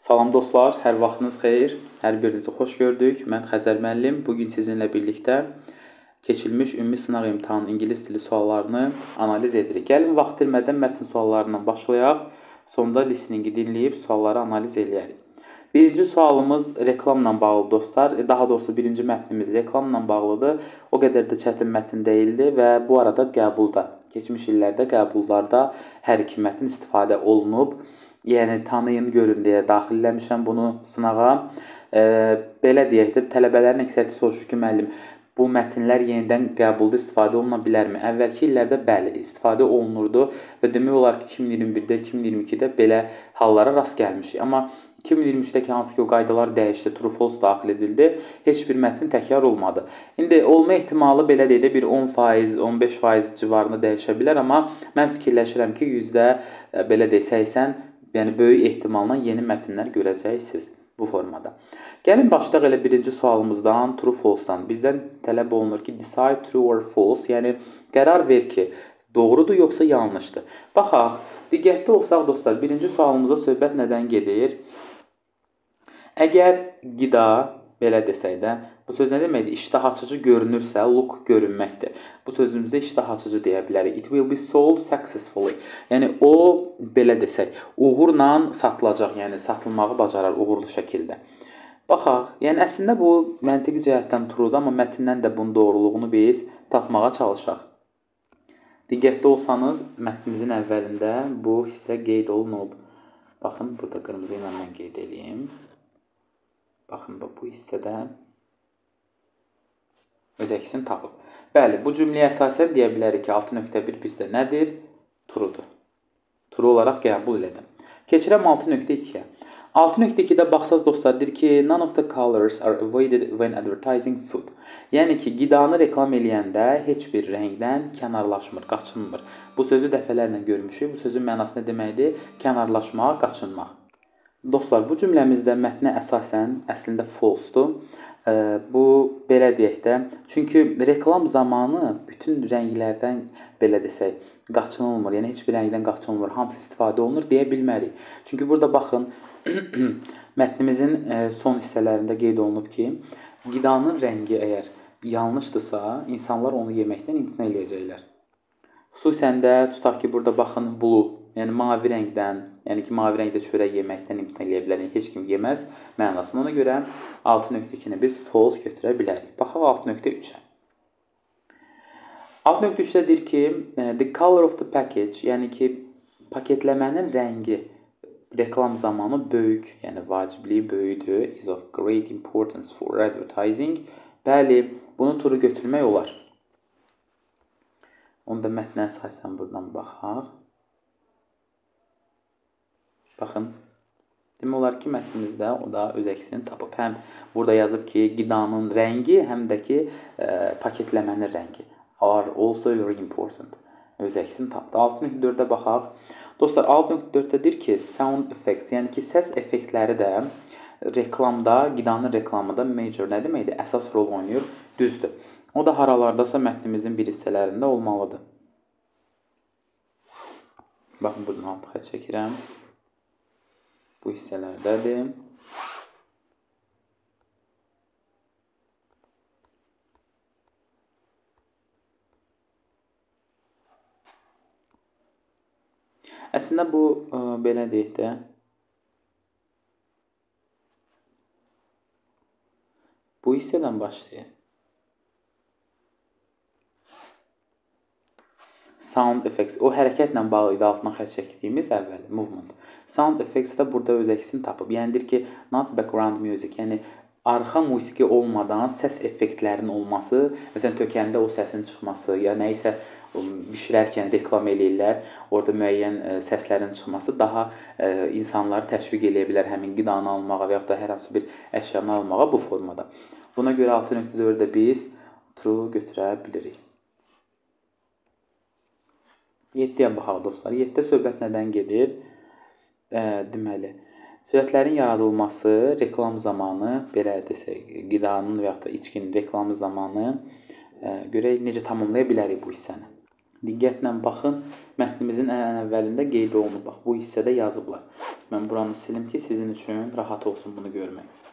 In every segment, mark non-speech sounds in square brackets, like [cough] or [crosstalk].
Salam dostlar, hər vaxtınız xeyir. Hər birinizi xoş gördük. Mən Xəzər müəllim. Bu gün sizinlə birlikdə keçilmiş ümumi sınaq imtahanı ingilis dili suallarını analiz edirik. Gəlin vaxt itirmədən mətn suallarından başlayaq. Sonda listeningi dinləyib sualları analiz eləyərik. Birinci sualımız reklamla bağlı dostlar. E, daha doğrusu birinci mətnimiz reklamla bağlıdır. O qədər də çətin mətn deyildi və bu arada qəbulda, keçmiş illərdə qəbullarda hər iki mətn istifadə olunub. Yəni tanıyın, görün deyə daxil eləmişəm bunu sınağa. E, belə deyək də tələbələrin əksəriyyəti soruşur ki, müəllim, bu mətnlər yenidən qəbulda istifadə oluna bilərmi? Əvvəlki illərdə bəli, istifadə olunurdu və demək olar ki, 2021-də, 2022-də belə hallara rast gəlmişik. Amma 2023-dəki hansı ki o qaydalar dəyişdi, true false daxil edildi. Heç bir mətn təkrar olmadı. İndi olma ehtimalı belə deyək də bir 10%, 15% civarında dəyişə bilər, amma mən fikirləşirəm ki, yüzdə e, belə deyək 80 yəni böyük ehtimalla yeni mətnlər görəcəksiniz bu formada. Gəlin başlayaq elə birinci sualımızdan true false-dan. Bizdən tələb olunur ki, decide true or false, yəni qərar ver ki, doğrudur yoxsa yanlışdır. Baxaq, diqqətli olsaq dostlar, birinci sualımızda söhbət nədən gedir? Əgər qida belə desək də, bu söz nə deməkdir? İştah açıcı görünürsə, look görünməkdir. Bu sözümüzdə iştah açıcı deyə bilərik. It will be sold successfully. Yəni o belə desək, uğurla satılacaq, yəni satılmağı bacarar uğurlu şəkildə. Baxaq, yəni əslində bu məntiqi cəhətdən truedur, amma mətndən də bunun doğruluğunu biz tapmağa çalışaq. Diqqətli olsanız, mətnimizin əvvəlində bu hissə qeyd olunub. Baxın, burada qırmızı ilə mən qeyd edeyim. Baxın, bu hissədə öz əksini tapıb. Bəli, bu cümləyə əsasən deyə bilərik ki, 6.1 bizdə nədir? Truedur. True olaraq qəbul elədim. Keçirəm 6.2-yə. 6.2-də baxsaz dostlar deyir ki, none of the colors are avoided when advertising food. Yəni ki, qidanı reklam eləyəndə heç bir rəngdən kənarlaşmır, qaçınmır. Bu sözü dəfələrlə görmüşük. Bu sözün mənası nə deməkdir? Kənarlaşmaq, qaçınmaq. Dostlar, bu cümləmizdə mətnə əsasən əslində false-dur. Bu belə deyək də, çünki reklam zamanı bütün rənglərdən belə desək, qaçınılmır. Yəni heç bir rəngdən qaçınılmır, hamısı istifadə olunur deyə bilmərik. Çünki burada baxın, [clears throat] mətnimizin son hissələrində qeyd olunub ki, qidanın rəngi əgər yanlışdırsa, insanlar onu yeməkdən imtina edəcəklər. Xüsusən də tutaq ki, burada baxın blue Yəni mavi rəngdən, yəni ki, mavi rəngdə çörək yeməkdən imtina eləyə bilər. Yəni heç kim yeməz mənasında. Ona görə 6.2-ni biz false götürə bilərik. Baxaq 6.3-ə. 6.3-də deyir ki, the color of the package, yəni ki, paketləmənin rəngi reklam zamanı böyük, yəni vacibliyi böyükdür, is of great importance for advertising. Bəli, bunu turu götürmək olar. Onda mətnə əsasən buradan baxaq. Baxın. Demək olar ki, mətnimizdə o da öz əksini tapıb. Həm burada yazıb ki, qidanın rəngi, həm də ki, ə, e, paketləmənin rəngi are also very important. Öz əksini tapdı. 6.4-də baxaq. Dostlar, 6.4-də deyir ki, sound effects, yəni ki, səs effektləri də reklamda, qidanın reklamında major nə deməkdir? Əsas rol oynayır. Düzdür. O da haralardasa mətnimizin bir hissələrində olmalıdır. Baxın, buradan alt xətt çəkirəm bu hissələrdədir. Əslində bu ə, belə deyək də bu hissədən başlayır. Sound effects o hərəkətlə bağlı idi altına xətt çəkdiyimiz əvvəl movement. Sound effects də burada öz əksini tapıb. Yəni deyir ki, not background music, yəni arxa musiqi olmadan səs effektlərinin olması, məsələn tökəndə o səsin çıxması ya nə isə bişirərkən reklam eləyirlər, orada müəyyən e, səslərin çıxması daha e, insanları təşviq eləyə bilər həmin qidanı almağa və ya da hər hansı bir əşyanı almağa bu formada. Buna görə 6.4-də biz true götürə bilirik. 7-yə baxaq dostlar. 7-də söhbət nədən gedir? ə, deməli, sürətlərin yaradılması reklam zamanı, belə desək, qidanın və ya da içkinin reklamı zamanı ə, görək necə tamamlaya bilərik bu hissəni. Diqqətlə baxın. Mətnimizin ən əvvəlində qeyd olunub. Bax, bu hissədə yazıblar. Mən buranı silim ki, sizin üçün rahat olsun bunu görmək.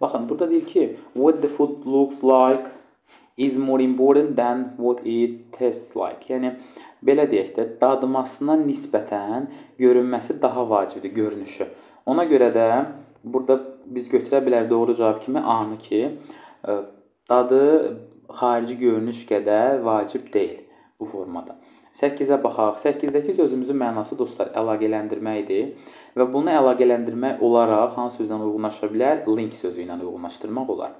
Baxın, burada deyir ki, what the food looks like is more important than what it tastes like. Yəni belə deyək də, dadmasına nisbətən görünməsi daha vacibdir, görünüşü. Ona görə də burada biz götürə bilər doğru cavab kimi A-nı ki, e, dadı xarici görünüş qədər vacib deyil bu formada. 8-ə baxaq. 8-dəki sözümüzün mənası dostlar əlaqələndirməkdir və bunu əlaqələndirmək olaraq hansı sözlə uyğunlaşa bilər? Link sözü ilə uyğunlaşdırmaq olar.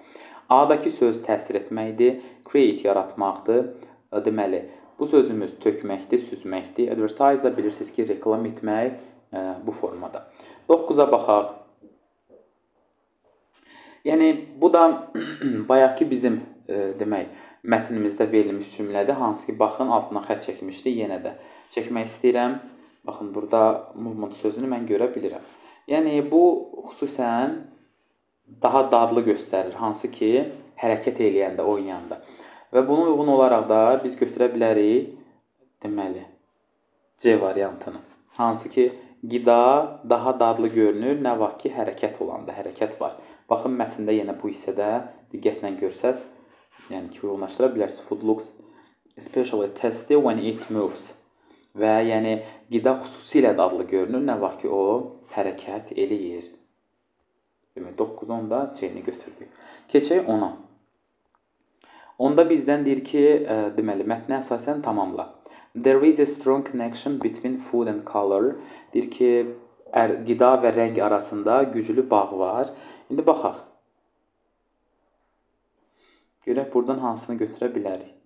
A-dakı söz təsir etməkdir, create yaratmaqdır. Deməli, bu sözümüz tökməkdir, süzməkdir. Advertise da bilirsiniz ki, reklam etmək e, bu formada. 9-a baxaq. Yəni bu da [clears throat] bayaqki bizim e, demək mətnimizdə verilmiş cümlədir. Hansı ki, baxın altına xətt çəkmişdi. Yenə də çəkmək istəyirəm. Baxın burada movement sözünü mən görə bilirəm. Yəni bu xüsusən daha dadlı göstərir, hansı ki, hərəkət eləyəndə, oynayanda. Və buna uyğun olaraq da biz götürə bilərik deməli C variantını. Hansı ki, qida daha dadlı görünür, nə vaxt ki, hərəkət olanda, hərəkət var. Baxın mətndə yenə bu hissədə diqqətlə görsəz, yəni ki, uyğunlaşdıra bilərsiniz. Food looks especially tasty when it moves. Və yəni qida xüsusilə dadlı görünür, nə vaxt ki, o hərəkət eləyir. Demək 9-10 da C-ni götürdük. Keçək 10-a. Onda bizdən deyir ki, ə, deməli mətni əsasən tamamla. There is a strong connection between food and color. Deyir ki, ər, qida və rəng arasında güclü bağ var. İndi baxaq. Görək burdan hansını götürə bilərik.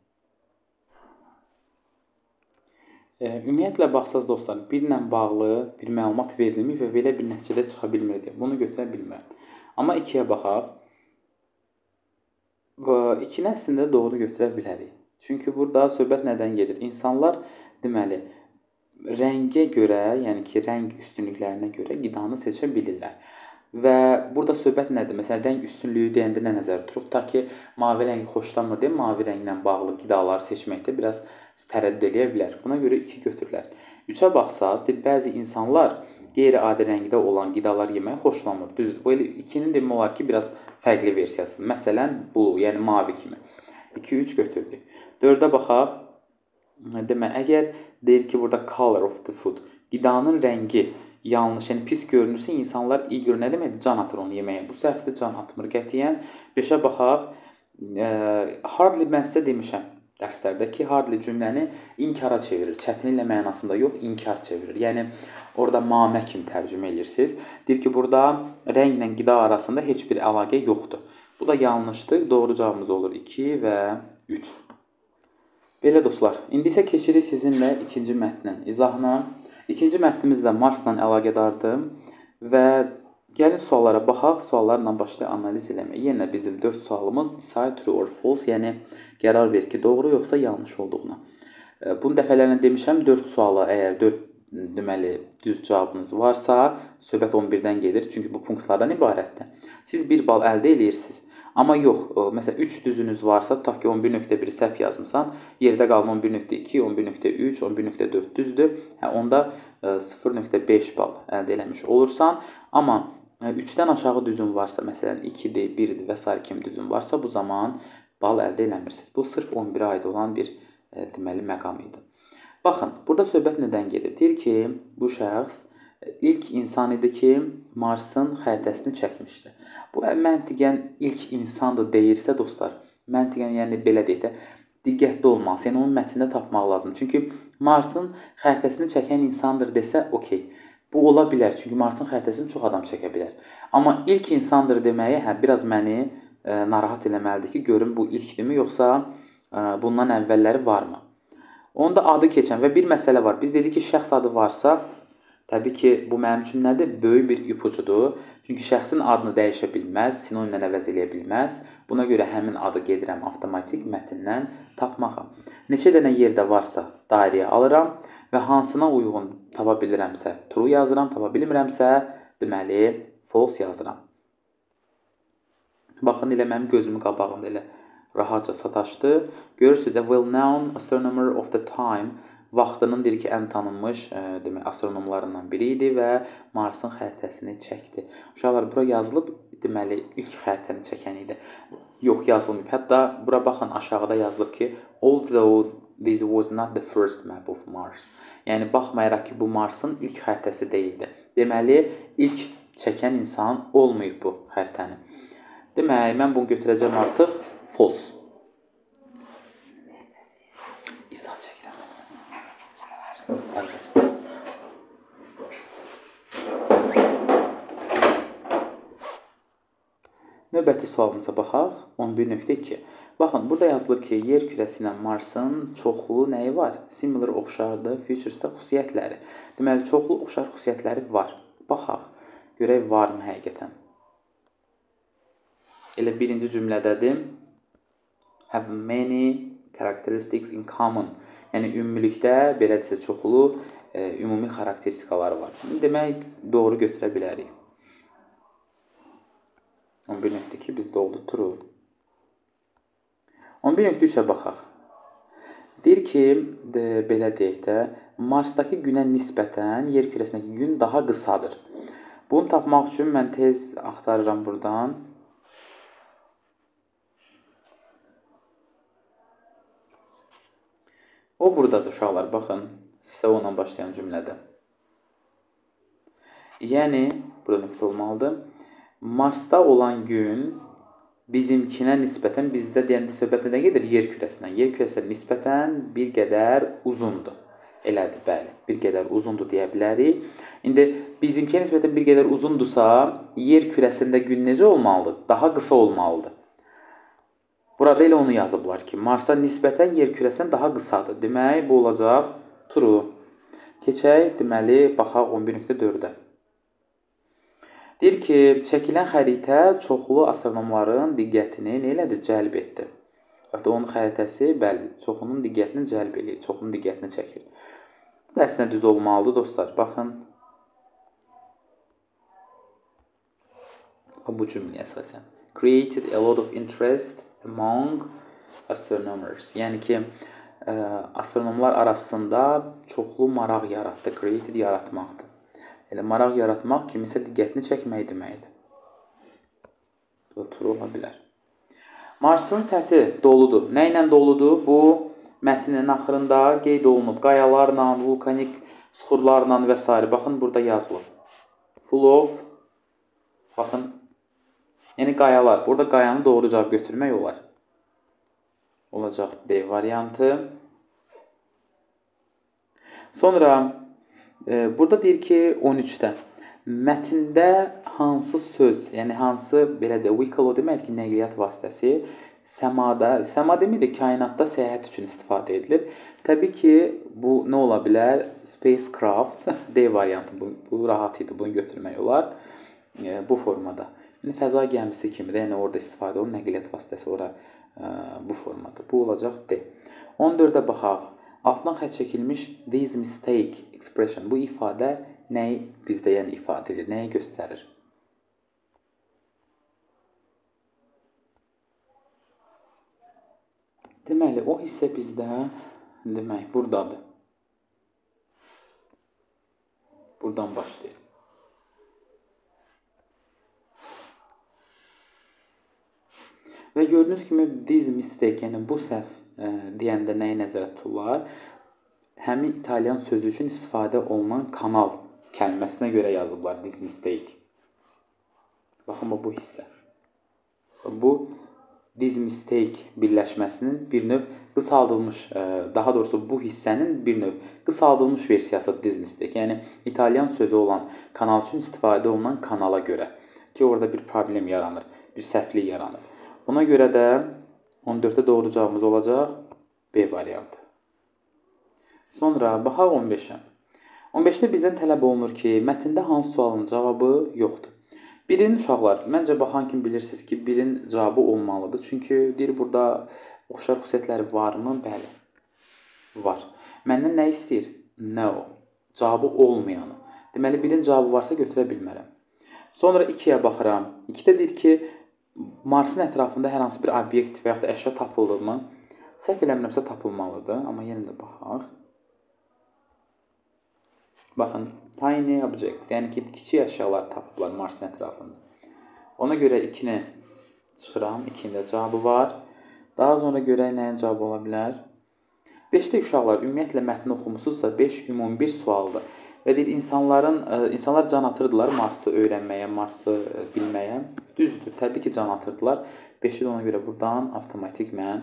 E, ümumiyyətlə baxsaz dostlar, birlə bağlı bir məlumat verilmir və belə bir nəticədə çıxa bilmirdi. Bunu götürə bilmirəm. Amma 2-yə baxaq. İkini əslində doğru götürə bilərik. Çünki burada söhbət nədən gedir? İnsanlar deməli rəngə görə, yəni ki, rəng üstünlüklərinə görə qidanı seçə bilirlər. Və burada söhbət nədir? Məsələn, rəng üstünlüyü deyəndə nə nəzərdə tutulub? Ta ki, mavi rəngi xoşlanmır deyə mavi rənglə bağlı qidaları seçməkdə biraz tərəddüd eləyə bilər. Buna görə 2 götürürlər. 3-ə baxsaq, bəzi insanlar qeyri-adi rəngdə olan qidalar yeməyi xoşlamır. Düzdür. Bu elə 2-nin demək olar ki, biraz fərqli versiyasıdır. Məsələn, bu, yəni mavi kimi. 2-3 götürdük. 4-ə baxaq. Demə, əgər deyir ki, burada color of the food, qidanın rəngi yanlış, yəni pis görünürsə, insanlar eager nə deməkdir? Can atır onu yeməyə. Bu səhvdir, can atmır qətiyyən. 5-ə baxaq. E, hardly mən sizə demişəm dərslərdə ki, hardly cümləni inkara çevirir. Çətinliklə mənasında yox, inkar çevirir. Yəni orada mamə kimi tərcümə edirsiniz. Deyir ki, burada rənglə qida arasında heç bir əlaqə yoxdur. Bu da yanlışdır. Doğru cavabımız olur 2 və 3. Belə dostlar, indi isə keçirik sizinlə ikinci mətnin izahına. İkinci mətnimiz də Marsla əlaqədardır və Gəlin suallara baxaq, suallarla başlayaq analiz eləməyə. Yenə bizim 4 sualımız decide true or false, yəni qərar ver ki, doğru yoxsa yanlış olduğuna. Bunu dəfələrlə demişəm, 4 suala əgər 4 deməli düz cavabınız varsa, söhbət 11-dən gedir, çünki bu punktlardan ibarətdir. Siz 1 bal əldə edirsiniz. Amma yox, e, məsələn 3 düzünüz varsa, tutaq ki 11.1 səhv yazmısan, yerdə qalma 11.2, 11.3, 11.4 düzdür. Hə onda 0.5 e, bal əldə eləmiş olursan, amma 3-dən aşağı düzün varsa, məsələn 2-dir, 1-dir və s. kimi düzün varsa, bu zaman bal əldə eləmirsiniz. Bu sırf 11-ə aid olan bir e, deməli məqam idi. Baxın, burada söhbət nədən gedir? Deyir ki, bu şəxs e, ilk insan idi ki, Marsın xəritəsini çəkmişdi. Bu məntiqən ilk insandır deyirsə dostlar, məntiqən yəni belə deyək də diqqətli olmalısınız. Yəni onun mətnində tapmaq lazımdır. Çünki Marsın xəritəsini çəkən insandır desə, okey. Bu ola bilər, çünki Marsın xəritəsini çox adam çəkə bilər. Amma ilk insandır deməyi hə biraz məni ə, narahat eləməlidir ki, görüm bu ilkdirmi yoxsa ə, bundan əvvəlləri varmı? Onda adı keçən və bir məsələ var. Biz dedik ki, şəxs adı varsa, təbii ki, bu mənim üçün nədir? Böyük bir ipucudur. Çünki şəxsin adını dəyişə bilməz, sinonimlə əvəz eləyə bilməz. Buna görə həmin adı gedirəm avtomatik mətndən tapmağa. Neçə dənə yerdə varsa dairəyə alıram və hansına uyğun tapa bilirəmsə true yazıram, tapa bilmirəmsə deməli false yazıram. Baxın elə mənim gözümün qabağında elə rahatca sataşdı. Görürsüz, a well-known astronomer of the time vaxtının deyir ki, ən tanınmış, ə, e, demək, astronomlarından biri idi və Marsın xəritəsini çəkdi. Uşaqlar bura yazılıb, deməli, ilk xəritəni çəkən idi. Yox, yazılmayıb. Hətta bura baxın, aşağıda yazılıb ki, although this was not the first map of Mars. Yəni baxmayaraq ki, bu Marsın ilk xəritəsi deyildi. Deməli, ilk çəkən insan olmayıb bu xəritəni. Demək, mən bunu götürəcəm artıq false. Növbəti sualımıza baxaq. 11.2. Baxın, burada yazılıb ki, yer kürəsi ilə Marsın çoxlu nəyi var? Similar oxşardır, featuresdə xüsusiyyətləri. Deməli, çoxlu oxşar xüsusiyyətləri var. Baxaq, görək varmı həqiqətən. Elə birinci cümlədədir. Have many characteristics in common. Yəni ümumilikdə belə desə çoxlu e, ümumi xarakteristikaları var. Demək, doğru götürə bilərik. 11.2 bizdə oldu true. 11.3-ə baxaq. Deyir ki, de, belə deyək də, Marsdakı günə nisbətən yer kürəsindəki gün daha qısadır. Bunu tapmaq üçün mən tez axtarıram burdan. O burdadır uşaqlar, baxın. So ilə başlayan cümlədə. Yəni, burada nöqtə olmalıdır. Marsda olan gün bizimkinə nisbətən bizdə deyəndə söhbət nə gedir? Yer kürəsindən. Yer kürəsinə nisbətən bir qədər uzundur. Elədir, bəli. Bir qədər uzundur deyə bilərik. İndi bizimkiyə nisbətən bir qədər uzundursa, yer kürəsində gün necə olmalıdır? Daha qısa olmalıdır. Burada elə onu yazıblar ki, Marsa nisbətən yer kürəsindən daha qısadır. Demək, bu olacaq true. Keçək, deməli, baxaq 11.4-ə. Deyir ki, çəkilən xəritə çoxlu astronomların diqqətini nə elədi? Cəlb etdi. Hətta onun xəritəsi, bəli, çoxunun diqqətini cəlb edir, çoxunun diqqətini çəkir. Bu əslində düz olmalıdır, dostlar. Baxın. Bu cümləyə əsasən. Created a lot of interest among astronomers. Yəni ki, ə, e, astronomlar arasında çoxlu maraq yaratdı. Created yaratmaqdır. Elə maraq yaratmaq kimisə diqqətini çəkmək deməkdir. Tur ola bilər. Marsın səthi doludur. Nə ilə doludur? Bu mətnin axırında qeyd olunub. Qayalarla, vulkanik süxurlarla və s. Baxın burada yazılıb. Full of Baxın Yəni qayalar. Burada qayanı doğru cavab götürmək olar. Olacaq B variantı. Sonra burada deyir ki 13-də mətndə hansı söz, yəni hansı belə də vehicle o deməkdir ki, nəqliyyat vasitəsi səmada, səma deməkdir, kainatda səyahət üçün istifadə edilir. Təbii ki, bu nə ola bilər? Spacecraft D variantı bu, bu rahat idi, bunu götürmək olar e, bu formada. Yəni fəza gəmisi kimi də, yəni orada istifadə olunan nəqliyyat vasitəsi ora ə, bu formadır. Bu olacaq D. 14-ə baxaq. Altdan xətt çəkilmiş this mistake expression bu ifadə nəyi bizdə yəni ifadə edir, nəyi göstərir? Deməli, o hissə bizdə demək burdadır. Burdan başlayır. Və gördüyünüz kimi this mistake, yəni bu səhv deyəndə nəyi nəzərdə tuturlar? Həmin italyan sözü üçün istifadə olunan kanal kəlməsinə görə yazıblar this mistake. Baxın bu hissə. Bu this mistake birləşməsinin bir növ qısaldılmış, daha doğrusu bu hissənin bir növ qısaldılmış versiyası this mistake. Yəni italyan sözü olan kanal üçün istifadə olunan kanala görə ki, orada bir problem yaranır, bir səhvlik yaranır. Buna görə də 14-də doğru cavabımız olacaq B variantı. Sonra baxaq 15-ə. 15-də bizdən tələb olunur ki, mətndə hansı sualın cavabı yoxdur. Birin uşaqlar, məncə baxan kimi bilirsiniz ki, birin cavabı olmalıdır. Çünki deyir burada oxşar xüsusiyyətləri varmı? Bəli. Var. Məndən nə istəyir? No. Cavabı olmayanı. Deməli birin cavabı varsa götürə bilmərəm. Sonra 2-yə baxıram. 2-də deyir ki, Marsın ətrafında hər hansı bir obyekt və ya da əşya tapıldımı? Səhv eləmirəmsə tapılmalıdır, amma yenə də baxaq. Baxın, tiny objects, yəni ki, kiçik əşyalar tapıblar Marsın ətrafında. Ona görə 2-ni çıxıram, 2-nin də cavabı var. Daha sonra görək nəyin cavabı ola bilər. 5-də uşaqlar ümumiyyətlə mətni oxumusunuzsa 5 ümumi bir sualdır. Və deyir insanların e, insanlar can atırdılar Marsı öyrənməyə, Marsı e, bilməyə. Düzdür, təbii ki, can atırdılar. 5-i də ona görə burdan avtomatik mən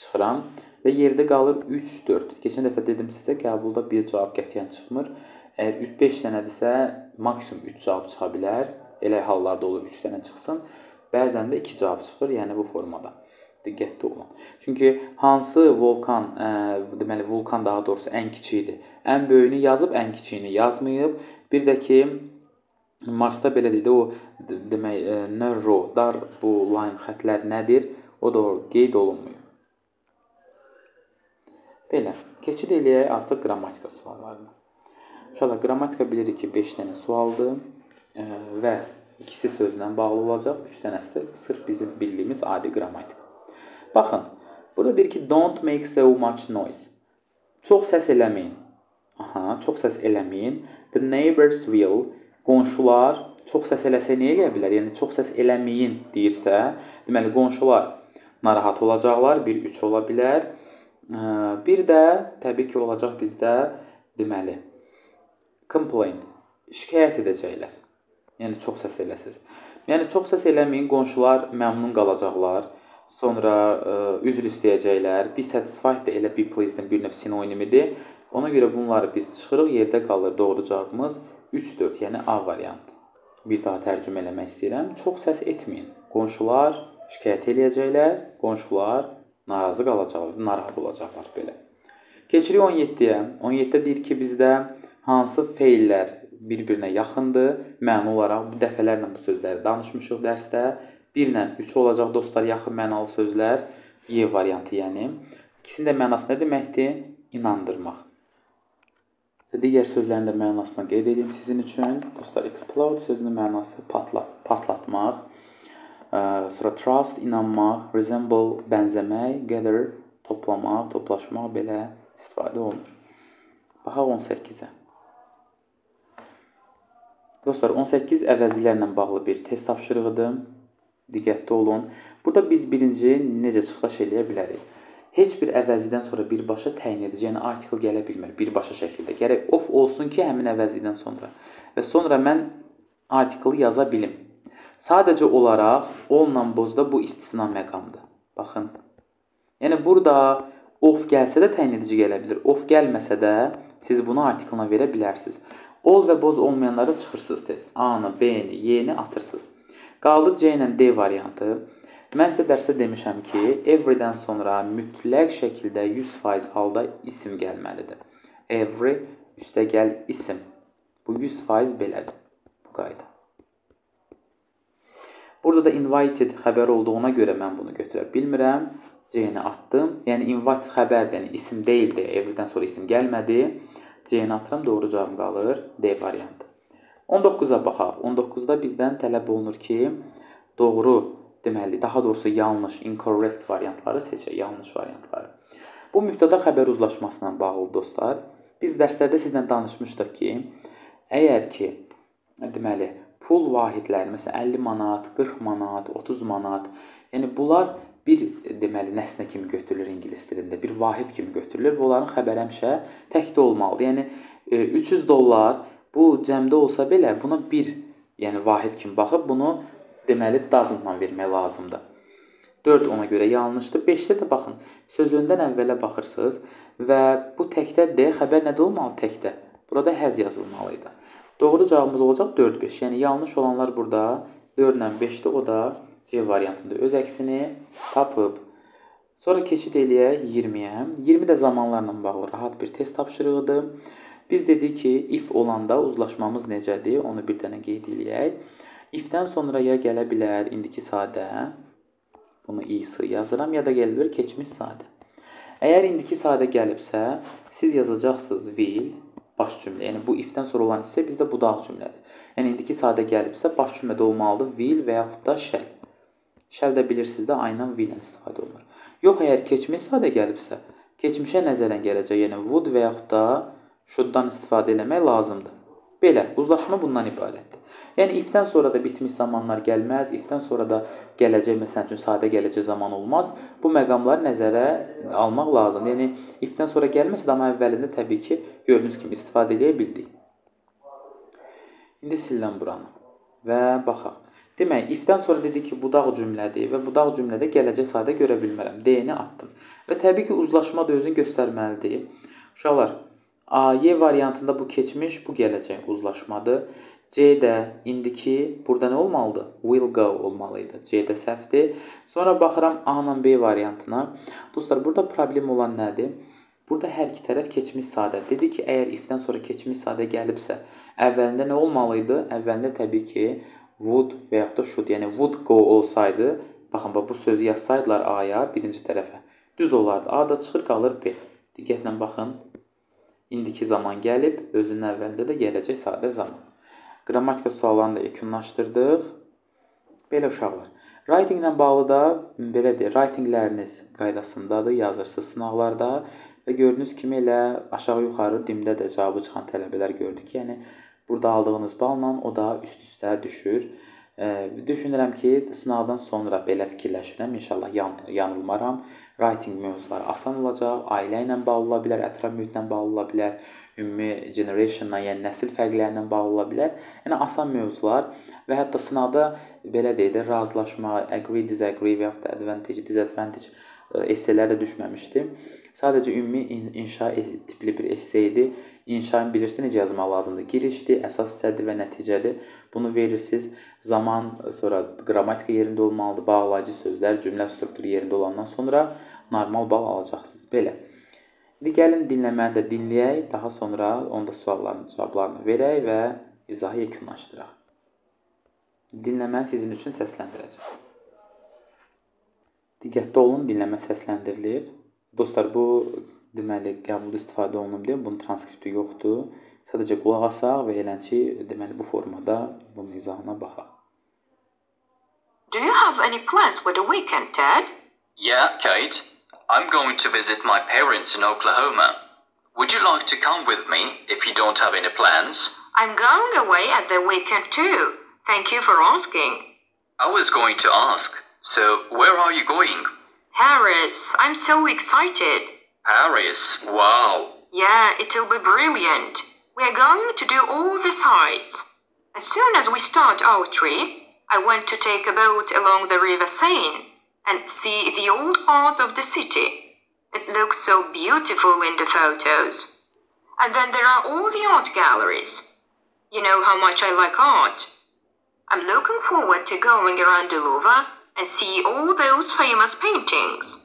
çıxıram və yerdə qalır 3 4. Keçən dəfə dedim sizə qəbulda bir cavab qətiyyən çıxmır. Əgər 3 5 dənədirsə maksimum 3 cavab çıxa bilər. Elə hallarda olur 3 dənə çıxsın. Bəzən də 2 cavab çıxır, yəni bu formada diqqətli olun. Çünki hansı vulkan, ə, deməli vulkan daha doğrusu ən kiçiyidir. Ən böyüyünü yazıb, ən kiçiyini yazmayıb. Bir də ki Marsda belə deyildi, o demək ə, narrow, dar bu line xətlər nədir? O da qeyd olunmuyor. Belə, keçid eləyək artıq qrammatika suallarına. Uşaqlar, qrammatika bilirik ki, 5 dənə sualdır ə, və ikisi sözlə bağlı olacaq, 3 dənəsi də sırf bizim bildiyimiz adi qrammatika. Baxın, burada deyir ki, don't make so much noise. Çox səs eləməyin. Aha, çox səs eləməyin. The neighbors will, qonşular çox səs eləsə nə edə bilər? Yəni çox səs eləməyin deyirsə, deməli qonşular narahat olacaqlar, bir üç ola bilər. Bir də təbii ki, olacaq bizdə deməli complain, şikayət edəcəklər. Yəni çox səs eləsəz. Yəni çox səs eləməyin, qonşular məmnun qalacaqlar. Sonra ə, e, üzr istəyəcəklər. Be satisfied də elə be pleased-in bir növ sinonimidir. Ona görə bunları biz çıxırıq, yerdə qalır doğru cavabımız 3-4, yəni A variantı. Bir daha tərcümə eləmək istəyirəm. Çox səs etməyin. Qonşular şikayət eləyəcəklər, qonşular narazı qalacaqlar, narahat olacaqlar belə. Keçirik 17-yə. 17-də deyir ki, bizdə hansı feillər bir-birinə yaxındır? Məna olaraq bu dəfələrlə bu sözləri danışmışıq dərsdə. 1 ilə 3 olacaq dostlar, yaxın mənalı sözlər. Y variantı, yəni. İkisinin də mənası nə deməkdir? İnandırmaq. Digər sözlərin də mənasını qeyd edeyim sizin üçün. Dostlar, explode sözünün mənası patlat, partlatmaq. Sonra trust, inanmaq, resemble, bənzəmək, gather, toplamaq, toplaşmaq belə istifadə olunur. Baxaq 18-ə. Dostlar, 18 əvəzlərlə bağlı bir test tapşırığıdır diqqətli olun. Burada biz birinci necə çıxış eləyə bilərik? Heç bir əvəzidən sonra birbaşa təyin edici, yəni artikel gələ bilmir birbaşa şəkildə. Gərək of olsun ki, həmin əvəzlikdən sonra. Və sonra mən artikeli yaza bilim. Sadəcə olaraq onunla bozda bu istisna məqamdır. Baxın. Yəni burada of gəlsə də təyin edici gələ bilər. Of gəlməsə də siz bunu artiklına verə bilərsiniz. Ol və boz olmayanları çıxırsınız tez. A-nı, B-ni, Y-ni atırsınız. Qaldı C ilə D variantı. Mən sizə dərsdə demişəm ki, every-dən sonra mütləq şəkildə 100% halda isim gəlməlidir. Every üstəgəl isim. Bu 100% belədir. Bu qayda. Burada da invited xəbər olduğuna görə mən bunu götürə bilmirəm. C-ni atdım. Yəni invited xəbərdir, yəni isim deyildi. Every-dən sonra isim gəlmədi. C-ni atıram, doğru cavab qalır D variantı. 19-a baxaq. 19-da bizdən tələb olunur ki, doğru, deməli, daha doğrusu yanlış, incorrect variantları seçək, yanlış variantları. Bu mübtəda xəbər uzlaşmasına bağlı dostlar. Biz dərslərdə sizlə danışmışdıq ki, əgər ki, deməli, pul vahidləri, məsələn 50 manat, 40 manat, 30 manat, yəni bunlar bir deməli nəsnə kimi götürülür ingilis dilində, bir vahid kimi götürülür və onların xəbəri həmişə təkdə olmalıdır. Yəni 300 dollar Bu cəmdə olsa belə buna 1, yəni vahid kimi baxıb bunu deməli doesn't-la vermək lazımdır. 4 ona görə yanlışdır. 5-də də baxın, sözündən əvvələ baxırsınız və bu təkdə D xəbər nədə olmalı? Təkdə. Burada həz yazılmalı idi. Doğru cavabımız olacaq 4-5. Yəni yanlış olanlar burada 4 ilə 5-də o da C variantında öz əksini tapıb. Sonra keçid eləyək 20-yə. 20 də zamanlarla bağlı rahat bir test tapşırığıdır. Biz dedik ki, if olanda uzlaşmamız necədir? Onu bir dənə qeyd eləyək. If-dən sonra ya gələ bilər indiki sadə, bunu i-sı yazıram, ya da gələ bilər keçmiş sadə. Əgər indiki sadə gəlibsə, siz yazacaqsınız will, baş cümlə. Yəni bu if-dən sonra olan hissə bizdə budaq cümlədir. Yəni indiki sadə gəlibsə, baş cümlədə olmalıdır will və yaxud da shall. bilirsiniz də I ilə V ilə istifadə olunur. Yox, əgər keçmiş sadə gəlibsə, keçmişə nəzərən gələcək, yəni would və yaxud da should-dan istifadə etmək lazımdır. Belə, uzlaşma bundan ibarətdir. Yəni if-dən sonra da bitmiş zamanlar gəlməz, if-dən sonra da gələcək məsəl üçün sadə gələcək zaman olmaz. Bu məqamları nəzərə almaq lazımdır. Yəni if-dən sonra gəlməsə də amma əvvəlində təbii ki, gördüyünüz kimi istifadə edə bildik. İndi silən buranı və baxaq. Demək, if-dən sonra dedik ki, budaq cümlədir və budaq cümlədə gələcək sadə görə bilmərəm. D-ni atdım. Və təbii ki, uzlaşma da özünü göstərməlidir. Uşaqlar, A-Y variantında bu keçmiş, bu gələcək uzlaşmadır. C-də indiki burada nə olmalıdır? Will go olmalı idi. C-də səhvdir. Sonra baxıram A ilə B variantına. Dostlar, burada problem olan nədir? Burada hər iki tərəf keçmiş sadə. Dedi ki, əgər if-dən sonra keçmiş sadə gəlibsə, əvvəlində nə olmalı idi? Əvvəlində təbii ki, would və yaxud da should, yəni would go olsaydı, baxın, bax bu sözü yazsaydılar A-ya birinci tərəfə, düz olardı. A da çıxır, qalır B. Diqqətlə baxın. İndiki zaman gəlib, özünün əvvəlində də gələcək sadə zaman. Qrammatika suallarını da yekunlaşdırdıq. Belə uşaqlar. Writing ilə bağlı da belə deyək, writingləriniz qaydasındadır, yazırsınız sınaqlarda və gördüyünüz kimi elə aşağı-yuxarı dimdə də cavabı çıxan tələbələr gördük. Yəni burada aldığınız balla o da üst-üstə düşür. Düşünürəm ki, sınavdan sonra belə fikirləşirəm. İnşallah yan yanılmaram. Writing mövzuları asan olacaq. Ailə ilə bağlı ola bilər, ətraf mühitlə bağlı ola bilər, ümumi generationla, yəni nəsil fərqlərindən bağlı ola bilər. Yəni asan mövzular və hətta sınavda belə deyək də razılaşma, agree, disagree və yaxud da advantage, disadvantage esselər də düşməmişdi. Sadəcə ümumi inşa tipli bir esse idi. İnşanı bilirsən necə yazmaq lazımdır. Girişdir, əsas hissədir və nəticədir. Bunu verirsiniz. Zaman, sonra qrammatika yerində olmalıdır, bağlayıcı sözlər, cümlə strukturu yerində olandan sonra normal bal alacaqsınız. Belə. İndi gəlin dinləməni də dinləyək, daha sonra onda sualların cavablarını verək və izahı yekunlaşdıraq. Dinləməni sizin üçün səsləndirəcəm. Diqqətli olun, dinləmə səsləndirilir. Dostlar, bu deməli qəbul istifadə olunub deyə bunun transkripti yoxdur. Sadəcə qulaq asaq və elənçi deməli bu formada bunun izahına baxaq. Do you have any plans for the weekend, Ted? Yeah, Kate. I'm going to visit my parents in Oklahoma. Would you like to come with me if you don't have any plans? I'm going away at the weekend too. Thank you for asking. I was going to ask. So, where are you going? Harris, I'm so excited. Paris. Wow. Yeah, it'll be brilliant. We are going to do all the sights. As soon as we start our trip, I want to take a boat along the River Seine and see the old parts of the city. It looks so beautiful in the photos. And then there are all the art galleries. You know how much I like art. I'm looking forward to going around the Louvre and see all those famous paintings.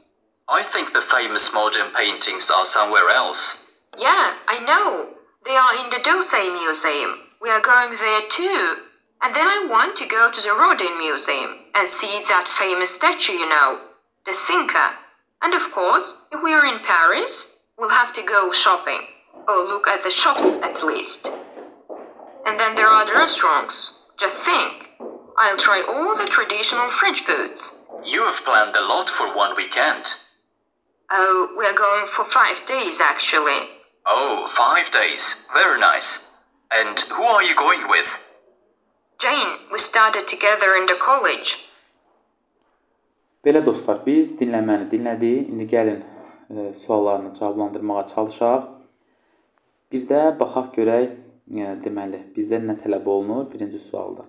I think the famous modern paintings are somewhere else. Yeah, I know. They are in the Dosey Museum. We are going there too. And then I want to go to the Rodin Museum and see that famous statue, you know, the thinker. And of course, if we are in Paris, we'll have to go shopping. Or look at the shops at least. And then there are the restaurants. Just think. I'll try all the traditional French foods. You have planned a lot for one weekend. Oh, we're going for five days actually. Oh, five days. Very nice. And who are you going with? Jane, we started together in the college. Belə dostlar, biz dinləməni dinlədik. İndi gəlin e, suallarını cavablandırmağa çalışaq. Bir də baxaq görək, e, deməli, bizdən nə tələb olunur birinci sualda.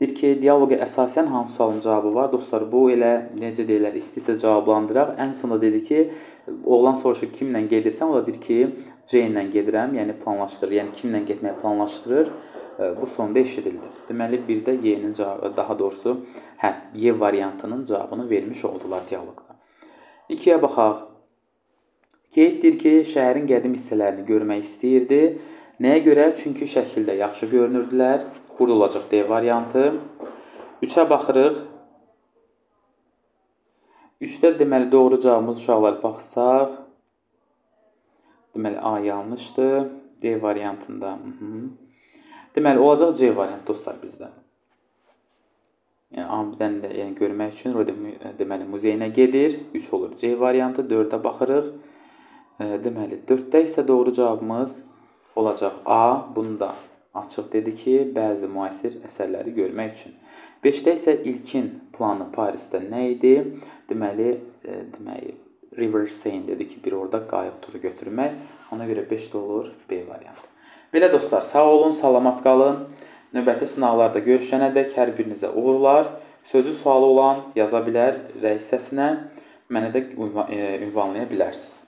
Deyir ki, dialoqa əsasən hansı sualın cavabı var? Dostlar, bu elə necə deyirlər, istəsə cavablandıraq. Ən sonda dedi ki, oğlan soruşur kimlə gedirsən? O da deyir ki, Jane ilə gedirəm, yəni planlaşdırır. Yəni kimlə getməyi planlaşdırır? Bu sonda eşidildi. Deməli, bir də Y-nin cavabı, daha doğrusu, hə, Y variantının cavabını vermiş oldular dialoqda. 2-yə baxaq. Kate deyir ki, şəhərin qədim hissələrini görmək istəyirdi. Nəyə görə? Çünki şəkildə yaxşı görünürdülər. Burada olacaq D variantı. 3-ə baxırıq. 3-də deməli doğru cavabımız uşaqlar baxsaq. Deməli A yanlışdır. D variantında. Hı -hı. Deməli olacaq C variantı dostlar bizdə. Yəni Amidən də yəni görmək üçün deməli muzeyinə gedir. 3 olur. C variantı 4-ə baxırıq. E, Deməli 4-də isə doğru cavabımız olacaq A. Bunu da açıq dedi ki, bəzi müasir əsərləri görmək üçün. 5-də isə ilkin planı Parisdə nə idi? Deməli, e, deməli River Seine dedi ki, bir orada qayıq turu götürmək. Ona görə 5 də olur B variantı. Belə dostlar, sağ olun, salamat qalın. Növbəti sınaqlarda görüşənədək hər birinizə uğurlar. Sözü sualı olan yaza bilər rəy hissəsinə. Mənə də e, ünvanlaya bilərsiniz.